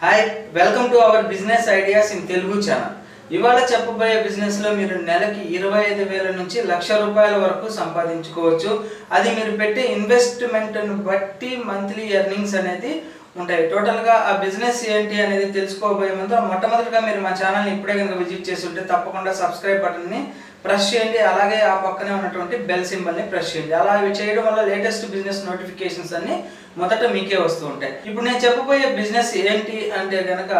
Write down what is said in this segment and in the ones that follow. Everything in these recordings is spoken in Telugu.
Hi welcome to our business ideas in Telugu channel ఇవాళ చెప్పబోయే బిజినెస్లో మీరు నెలకి ఇరవై ఐదు వేల నుంచి లక్ష రూపాయల వరకు సంపాదించుకోవచ్చు. అది మీరు పెట్టే ఇన్వెస్ట్మెంట్ బట్టి మంత్లీ ఎర్నింగ్స్ అనేది ఉంటాయి. టోటల్గా ఆ బిజినెస్ ఏంటి అనేది తెలుసుకోబోయే ముందు మొట్టమొదటిగా మీరు మా ఛానల్ని ఇప్పుడే కనుక విజిట్ చేసి ఉంటే తప్పకుండా సబ్స్క్రైబ్ బటన్ని ప్రెస్ చేయండి. అలాగే ఆ పక్కనే ఉన్నటువంటి బెల్ సింబల్ని ప్రెస్ చేయండి. అలా అవి చేయడం వల్ల లేటెస్ట్ బిజినెస్ నోటిఫికేషన్స్ అన్ని మొదట మీకే వస్తూ ఉంటాయి. ఇప్పుడు నేను చెప్పబోయే బిజినెస్ ఏంటి అంటే కనుక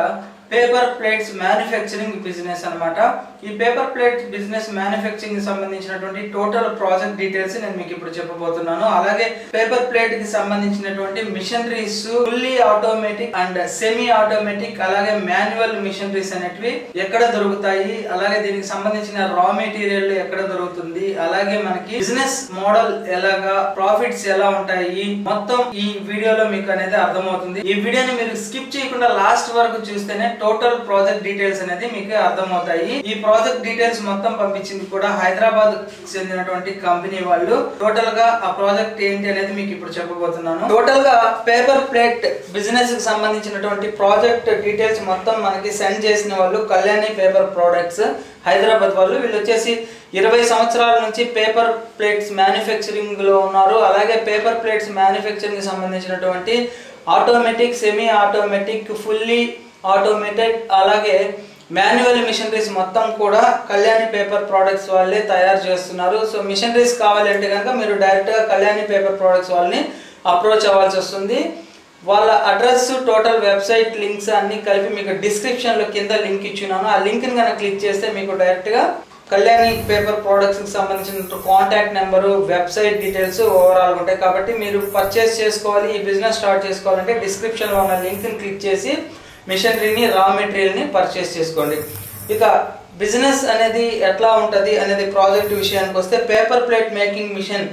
పేపర్ ప్లేట్స్ మ్యానుఫ్యాక్చరింగ్ బిజినెస్ అన్నమాట. ఈ పేపర్ ప్లేట్ బిజినెస్ మ్యానుఫ్యాక్చరింగ్ సంబంధించినటువంటి టోటల్ ప్రాజెక్ట్ డీటెయిల్స్ నేను మీకు ఇప్పుడు చెప్పబోతున్నాను. అలాగే పేపర్ ప్లేట్కి సంబంధించినటువంటి machineries fully automatic and semi automatic అలాగే మాన్యువల్ మిషనరీస్ అనేటివి ఎక్కడ దొరుకుతాయి అలాగే దీనికి సంబంధించిన రా మెటీరియల్ ఎక్కడ దొరుకుతుంది అలాగే మనకి బిజినెస్ మోడల్ ఎలాగా ప్రాఫిట్స్ ఎలా ఉంటాయి మొత్తం ఈ వీడియోలో మీకు అనేది అర్థమవుతుంది. ఈ వీడియోని మీరు స్కిప్ చేయకుండా లాస్ట్ వరకు చూస్తేనే టోటల్ ప్రాజెక్ట్ డీటెయిల్స్ అనేది మీకు అర్థమవుతాయి. ఈ ప్రాజెక్ట్ ప్రాజెక్ట్ డీటెయిల్స్ మొత్తం పంపించింది కూడా హైదరాబాద్ చెందినటువంటి కంపెనీ వాళ్ళు. టోటల్గా ఆ ప్రాజెక్ట్ ఏంటి అనేది మీకు ఇప్పుడు చెప్పబోతున్నాను. టోటల్గా పేపర్ ప్లేట్ బిజినెస్కి సంబంధించినటువంటి ప్రాజెక్ట్ డీటెయిల్స్ మొత్తం మనకి సెండ్ చేసిన వాళ్ళు కళ్యాణి పేపర్ ప్రోడక్ట్స్ హైదరాబాద్ వాళ్ళు. వీళ్ళు వచ్చేసి ఇరవై సంవత్సరాల నుంచి పేపర్ ప్లేట్స్ మ్యానుఫ్యాక్చరింగ్లో ఉన్నారు. అలాగే పేపర్ ప్లేట్స్ మ్యానుఫ్యాక్చరింగ్ సంబంధించినటువంటి automatic semi automatic fully automated అలాగే మాన్యువల్ మిషనరీస్ మొత్తం కూడా కళ్యాణి పేపర్ ప్రోడక్ట్స్ వాళ్ళే తయారు చేస్తున్నారు. సో మిషనరీస్ కావాలంటే కనుక మీరు డైరెక్ట్గా కళ్యాణి పేపర్ ప్రోడక్ట్స్ వాళ్ళని అప్రోచ్ అవ్వాల్సి వస్తుంది. వాళ్ళ అడ్రస్ టోటల్ వెబ్సైట్ లింక్స్ అన్నీ కలిపి మీకు డిస్క్రిప్షన్లో కింద లింక్ ఇచ్చున్నాను. ఆ లింక్ని కనుక క్లిక్ చేస్తే మీకు డైరెక్ట్గా కళ్యాణి పేపర్ ప్రోడక్ట్స్కి సంబంధించిన contact number website details overall ఉంటాయి. కాబట్టి మీరు పర్చేస్ చేసుకోవాలి ఈ బిజినెస్ స్టార్ట్ చేసుకోవాలంటే డిస్క్రిప్షన్లో ఉన్న లింక్ని క్లిక్ చేసి మిషనరీని రా మెటీరియల్ని పర్చేస్ చేసుకోండి. ఇక బిజినెస్ అనేది ఎట్లా ఉంటుంది అనేది ప్రాజెక్ట్ విషయానికి వస్తే paper plate making machine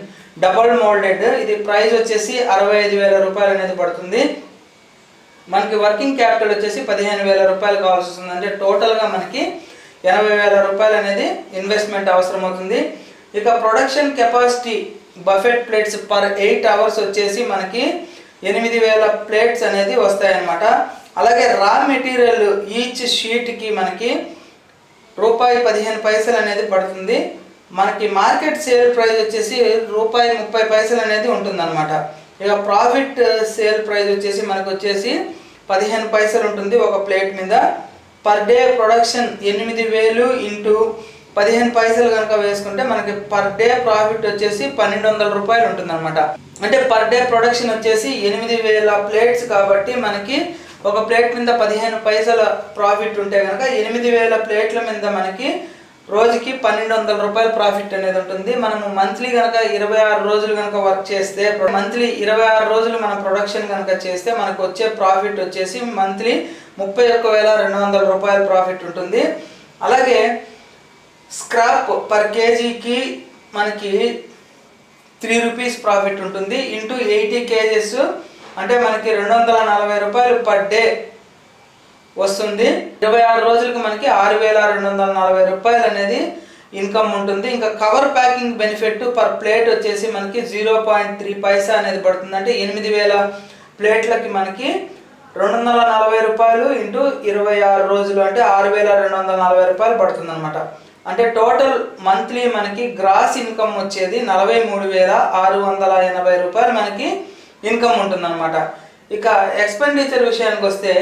double moulded ఇది ప్రైస్ వచ్చేసి అరవై ఐదు వేల రూపాయలు అనేది పడుతుంది. మనకి వర్కింగ్ క్యాపిటల్ వచ్చేసి పదిహేను వేల రూపాయలు కావాల్సి వస్తుంది. అంటే టోటల్గా మనకి ఎనభై వేల రూపాయలు అనేది ఇన్వెస్ట్మెంట్ అవసరం అవుతుంది. ఇక production capacity buffet plates per eight hours వచ్చేసి మనకి ఎనిమిది వేల ప్లేట్స్ అనేది వస్తాయన్నమాట. అలాగే రా మెటీరియల్ ఈచ్ షీట్కి మనకి రూపాయి పదిహేను పైసలు అనేది పడుతుంది. మనకి మార్కెట్ సేల్ ప్రైస్ వచ్చేసి రూపాయి ముప్పై పైసలు అనేది ఉంటుందన్నమాట. ఇక ప్రాఫిట్ సేల్ ప్రైస్ వచ్చేసి మనకు వచ్చేసి పదిహేను పైసలు ఉంటుంది ఒక ప్లేట్ మీద. పర్ డే ప్రొడక్షన్ ఎనిమిది వేలు ఇంటూ పదిహేను పైసలు కనుక వేసుకుంటే మనకి పర్ డే ప్రాఫిట్ వచ్చేసి పన్నెండు వందల రూపాయలు ఉంటుందన్నమాట. అంటే పర్ డే ప్రొడక్షన్ వచ్చేసి ఎనిమిది వేల ప్లేట్స్ కాబట్టి మనకి ఒక ప్లేట్ మీద పదిహేను పైసల ప్రాఫిట్ ఉంటే కనుక ఎనిమిది వేల ప్లేట్ల మీద మనకి రోజుకి పన్నెండు వందల రూపాయల ప్రాఫిట్ అనేది ఉంటుంది. మనము మంత్లీ కనుక ఇరవై ఆరు రోజులు కనుక వర్క్ చేస్తే మంత్లీ ఇరవై ఆరు రోజులు మనం ప్రొడక్షన్ కనుక చేస్తే మనకు వచ్చే ప్రాఫిట్ వచ్చేసి మంత్లీ ముప్పై ఒక్క వేల రెండు వందల రూపాయల ప్రాఫిట్ ఉంటుంది. అలాగే స్క్రాప్ పర్ కేజీకి మనకి త్రీ రూపీస్ ప్రాఫిట్ ఉంటుంది. ఇంటూ ఎయిటీ కేజెస్ అంటే మనకి రెండు వందల నలభై రూపాయలు పర్ డే వస్తుంది. ఇరవై ఆరు రోజులకు మనకి ఆరు వేల రెండు వందల నలభై రూపాయలు అనేది ఇన్కమ్ ఉంటుంది. ఇంకా cover packing benefit per plate వచ్చేసి మనకి జీరో పాయింట్ త్రీ పైసా అనేది పడుతుంది. అంటే ఎనిమిది వేల ప్లేట్లకి మనకి రెండు వందల నలభై రూపాయలు ఇంటూ ఇరవై ఆరు రోజులు అంటే ఆరు వేల రెండు వందల నలభై రూపాయలు పడుతుంది అనమాట అంటే టోటల్ మంత్లీ మనకి గ్రాస్ ఇన్కమ్ వచ్చేది నలభై మూడు వేల ఆరు వందల ఎనభై రూపాయలు మనకి ఇన్కమ్ ఉంటుందన్నమాట. ఇక ఎక్స్పెండిచర్ విషయానికి వస్తే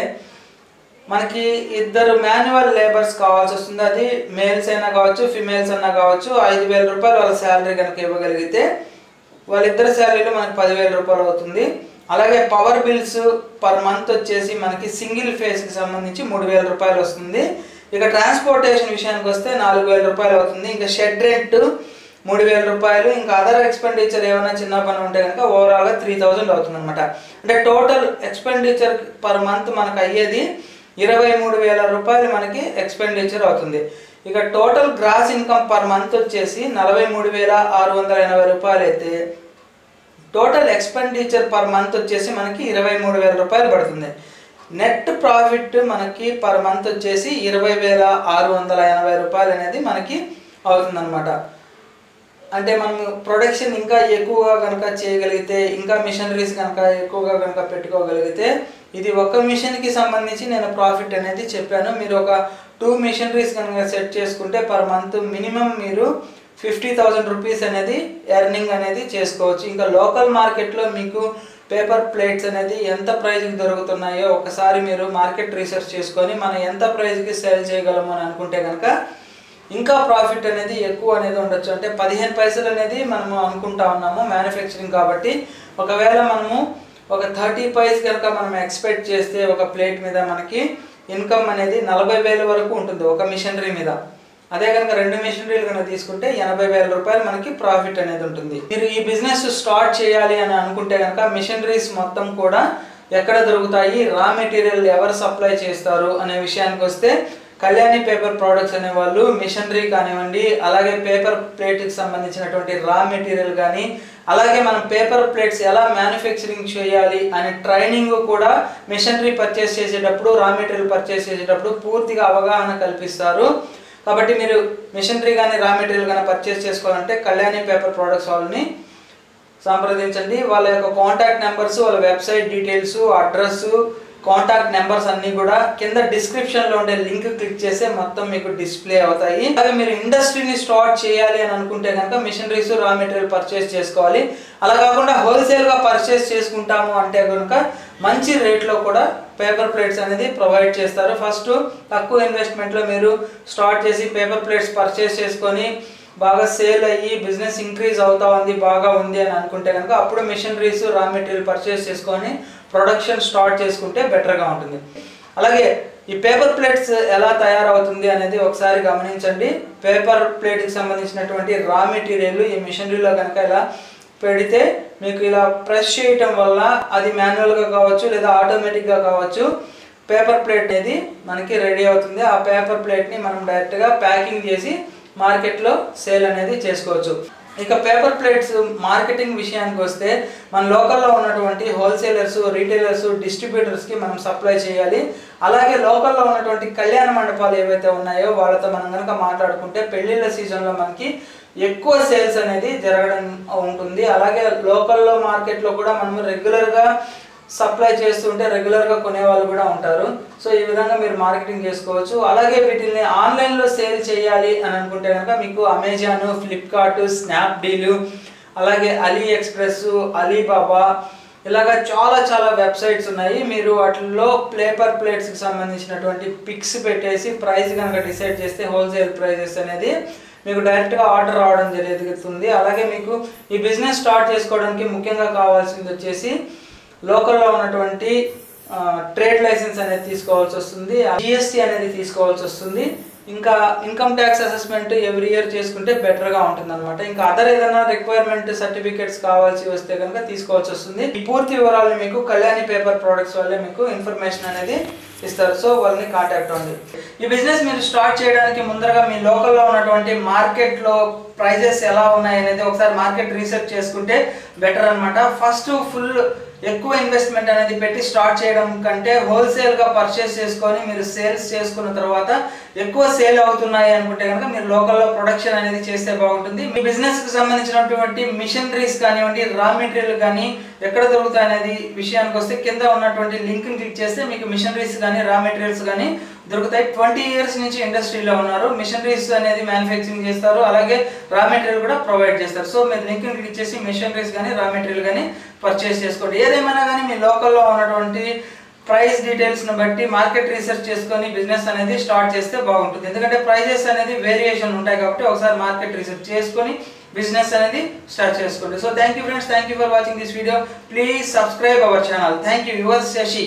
మనకి ఇద్దరు మాన్యువల్ లేబర్స్ కావాల్సి వస్తుంది. అది మేల్స్ అయినా కావచ్చు ఫిమేల్స్ అయినా కావచ్చు ఐదు వేల రూపాయలు వాళ్ళ శాలరీ కనుక ఇవ్వగలిగితే వాళ్ళిద్దరు శాలరీలో మనకి పదివేల రూపాయలు అవుతుంది. అలాగే పవర్ బిల్స్ పర్ మంత్ వచ్చేసి మనకి సింగిల్ ఫేస్కి సంబంధించి మూడు వేల రూపాయలు వస్తుంది. ఇక ట్రాన్స్పోర్టేషన్ విషయానికి వస్తే నాలుగు వేల రూపాయలు అవుతుంది. ఇంకా షెడ్ రెంట్ మూడు వేల రూపాయలు ఇంకా అదర్ ఎక్స్పెండిచర్ ఏమైనా చిన్న పని ఉంటే కనుక ఓవరాల్గా త్రీ థౌజండ్ అవుతుంది అనమాట అంటే టోటల్ ఎక్స్పెండిచర్ పర్ మంత్ మనకు అయ్యేది ఇరవై మూడు వేల రూపాయలు మనకి ఎక్స్పెండిచర్ అవుతుంది. ఇక total gross income per month వచ్చేసి నలభై మూడు వేల ఆరు వందల ఎనభై రూపాయలు అయితే టోటల్ ఎక్స్పెండిచర్ పర్ మంత్ వచ్చేసి మనకి ఇరవై మూడు వేల రూపాయలు పడుతుంది. నెట్ ప్రాఫిట్ మనకి పర్ మంత్ వచ్చేసి ఇరవై వేల ఆరు వందల ఎనభై రూపాయలు అనేది మనకి అవుతుందన్నమాట. అంటే మనం ప్రొడక్షన్ ఇంకా ఎక్కువగా కనుక చేయగలిగితే ఇంకా మిషనరీస్ కనుక ఎక్కువగా కనుక పెట్టుకోగలిగితే ఇది ఒక మిషన్కి సంబంధించి నేను ప్రాఫిట్ అనేది చెప్పాను. మీరు ఒక టూ మిషనరీస్ కనుక సెట్ చేసుకుంటే పర్ మంత్ మినిమం మీరు ఫిఫ్టీ థౌజండ్ రూపీస్ అనేది ఎర్నింగ్ అనేది చేసుకోవచ్చు. ఇంకా లోకల్ మార్కెట్లో మీకు పేపర్ ప్లేట్స్ అనేది ఎంత ప్రైజ్కి దొరుకుతున్నాయో ఒకసారి మీరు మార్కెట్ రీసెర్చ్ చేసుకొని మనం ఎంత ప్రైజ్కి సేల్ చేయగలము అని అనుకుంటే కనుక ఇంకా ప్రాఫిట్ అనేది ఎక్కువ అనేది ఉండొచ్చు. అంటే పదిహేను పైసలు అనేది మనము అనుకుంటా ఉన్నాము మ్యానుఫ్యాక్చరింగ్ కాబట్టి. ఒకవేళ మనము ఒక థర్టీ పైస్ కనుక మనం ఎక్స్పెక్ట్ చేస్తే ఒక ప్లేట్ మీద మనకి ఇన్కమ్ అనేది నలభై వేల వరకు ఉంటుంది ఒక మిషనరీ మీద. అదే కనుక రెండు మిషనరీలు కనుక తీసుకుంటే ఎనభై వేల రూపాయలు మనకి ప్రాఫిట్ అనేది ఉంటుంది. మీరు ఈ బిజినెస్ స్టార్ట్ చేయాలి అని అనుకుంటే కనుక మిషనరీస్ మొత్తం కూడా ఎక్కడ దొరుకుతాయి? రా మెటీరియల్ ఎవరు సప్లై చేస్తారు? అనే విషయానికి వస్తే కళ్యాణి పేపర్ ప్రోడక్ట్స్ అనే వాళ్ళు మిషనరీ కానివ్వండి అలాగే పేపర్ ప్లేట్కి సంబంధించినటువంటి రా మెటీరియల్ కానీ అలాగే మనం పేపర్ ప్లేట్స్ ఎలా మ్యానుఫ్యాక్చరింగ్ చేయాలి అనే ట్రైనింగ్ కూడా మిషనరీ పర్చేస్ చేసేటప్పుడు రా మెటీరియల్ పర్చేస్ చేసేటప్పుడు పూర్తిగా అవగాహన కల్పిస్తారు. కాబట్టి మీరు మిషనరీ కానీ రా మెటీరియల్ కానీ పర్చేస్ చేసుకోవాలంటే కళ్యాణి పేపర్ ప్రోడక్ట్స్ వాళ్ళని సంప్రదించండి. వాళ్ళ యొక్క కాంటాక్ట్ నెంబర్స్ వాళ్ళ website details address contact numbers అన్ని కూడా కింద డిస్క్రిప్షన్లో ఉండే లింక్ క్లిక్ చేస్తే మొత్తం మీకు డిస్ప్లే అవుతాయి. అలాగే మీరు ఇండస్ట్రీని స్టార్ట్ చేయాలి అని అనుకుంటే కనుక మిషనరీస్ రా మెటీరియల్ పర్చేస్ చేసుకోవాలి. అలా కాకుండా హోల్సేల్గా పర్చేస్ చేసుకుంటాము అంటే కనుక మంచి రేట్లో కూడా పేపర్ ప్లేట్స్ అనేది ప్రొవైడ్ చేస్తారు. ఫస్ట్ తక్కువ ఇన్వెస్ట్మెంట్లో మీరు స్టార్ట్ చేసి పేపర్ ప్లేట్స్ పర్చేస్ చేసుకొని బాగా సేల్ అయ్యి బిజినెస్ ఇంక్రీజ్ అవుతా ఉంది బాగా ఉంది అని అనుకుంటే కనుక అప్పుడు మిషనరీస్ రా మెటీరియల్ పర్చేస్ చేసుకొని ప్రొడక్షన్ స్టార్ట్ చేసుకుంటే బెటర్గా ఉంటుంది. అలాగే ఈ పేపర్ ప్లేట్స్ ఎలా తయారవుతుంది అనేది ఒకసారి గమనించండి. పేపర్ ప్లేట్కి సంబంధించినటువంటి రా మెటీరియల్ ఈ మిషనరీలో కనుక ఇలా పెడితే మీకు ఇలా ప్రెస్ చేయటం వల్ల అది మాన్యువల్గా కావచ్చు లేదా ఆటోమేటిక్గా కావచ్చు. పేపర్ ప్లేట్ అనేది మనకి రెడీ అవుతుంది. ఆ పేపర్ ప్లేట్ని మనం డైరెక్ట్గా ప్యాకింగ్ చేసి మార్కెట్లో సేల్ అనేది చేసుకోవచ్చు. ఇక పేపర్ ప్లేట్స్ మార్కెటింగ్ విషయానికి వస్తే మన లోకల్లో ఉన్నటువంటి హోల్సేలర్స్ రీటైలర్స్ డిస్ట్రిబ్యూటర్స్కి మనం సప్లై చేయాలి. అలాగే లోకల్లో ఉన్నటువంటి కళ్యాణ మండపాలు ఏవైతే ఉన్నాయో వాళ్ళతో మనం కనుక మాట్లాడుకుంటే పెళ్ళిళ్ళ సీజన్లో మనకి ఎక్కువ సేల్స్ అనేది జరగడం ఉంటుంది. అలాగే లోకల్లో మార్కెట్లో కూడా మనము రెగ్యులర్గా సప్లై చేస్తుంటే రెగ్యులర్గా కొనే వాళ్ళు కూడా ఉంటారు. సో ఈ విధంగా మీరు మార్కెటింగ్ చేసుకోవచ్చు. అలాగే వీటిని ఆన్లైన్లో సేల్ చేయాలి అని అనుకుంటే కనుక మీకు అమెజాన్ ఫ్లిప్కార్ట్ స్నాప్డీలు అలాగే అలీ ఎక్స్ప్రెస్ అలీబాబా ఇలాగా చాలా చాలా వెబ్సైట్స్ ఉన్నాయి. మీరు వాటిల్లో పేపర్ ప్లేట్స్కి సంబంధించినటువంటి పిక్స్ పెట్టేసి ప్రైస్ కనుక డిసైడ్ చేస్తే హోల్సేల్ ప్రైజెస్ అనేది మీకు డైరెక్ట్గా ఆర్డర్ రావడం జరుగుతుంది. అలాగే మీకు ఈ బిజినెస్ స్టార్ట్ చేసుకోవడానికి ముఖ్యంగా కావాల్సింది వచ్చేసి లోకల్లో ఉన్నటువంటి ట్రేడ్ లైసెన్స్ అనేది తీసుకోవాల్సి వస్తుంది. జిఎస్టీ అనేది తీసుకోవాల్సి వస్తుంది. ఇంకా income tax assessment every year చేసుకుంటే బెటర్గా ఉంటుంది అనమాట ఇంకా అదర్ ఏదైనా రిక్వైర్మెంట్ సర్టిఫికేట్స్ కావాల్సి వస్తే కనుక తీసుకోవాల్సి వస్తుంది. ఈ పూర్తి వివరాలు మీకు కళ్యాణి పేపర్ ప్రొడక్ట్స్ వల్లే మీకు ఇన్ఫర్మేషన్ అనేది ఇస్తారు. సో వాళ్ళని కాంటాక్ట్ అవ్వండి. ఈ బిజినెస్ మీరు స్టార్ట్ చేయడానికి ముందరగా మీ లోకల్లో ఉన్నటువంటి మార్కెట్లో ప్రైజెస్ ఎలా ఉన్నాయి అనేది ఒకసారి మార్కెట్ రీసెర్చ్ చేసుకుంటే బెటర్ అనమాట ఫస్ట్ ఫుల్ ఎక్కువ ఇన్వెస్ట్మెంట్ అనేది పెట్టి స్టార్ట్ చేయడం కంటే హోల్సేల్గా పర్చేస్ చేసుకొని మీరు సేల్స్ చేసుకున్న తర్వాత ఎక్కువ సేల్ అవుతున్నాయి అనుకుంటే కనుక మీరు లోకల్లో ప్రొడక్షన్ అనేది చేస్తే బాగుంటుంది. మీ బిజినెస్కి సంబంధించినటువంటి మిషనరీస్ కానివ్వండి రా మెటీరియల్ కానీ ఎక్కడ దొరుకుతాయి అనేది విషయానికి వస్తే కింద ఉన్నటువంటి లింక్ని క్లిక్ చేస్తే మీకు మిషనరీస్ కానీ రా మెటీరియల్స్ కానీ దొరుకుతాయి. ట్వంటీ ఇయర్స్ నుంచి ఇండస్ట్రీలో ఉన్నారు. మిషనరీస్ అనేది మ్యానుఫ్యాక్చరింగ్ చేస్తారు. అలాగే రా మెటీరియల్ కూడా ప్రొవైడ్ చేస్తారు. సో మీరు లింక్ క్లిక్ చేసి మిషనరీస్ కానీ రా మెటీరియల్ కానీ పర్చేస్ చేసుకోండి. ఏదేమైనా కానీ మీ లోకల్లో ఉన్నటువంటి ప్రైస్ డీటెయిల్స్ని బట్టి మార్కెట్ రీసెర్చ్ చేసుకొని బిజినెస్ అనేది స్టార్ట్ చేస్తే బాగుంటుంది. ఎందుకంటే ప్రైజెస్ అనేది వేరియేషన్ ఉంటాయి కాబట్టి ఒకసారి మార్కెట్ రీసెర్చ్ చేసుకొని బిజినెస్ అనేది స్టార్ట్ చేసుకోండి. So thank you friends thank you for watching this video please subscribe our channel thank you your Shashi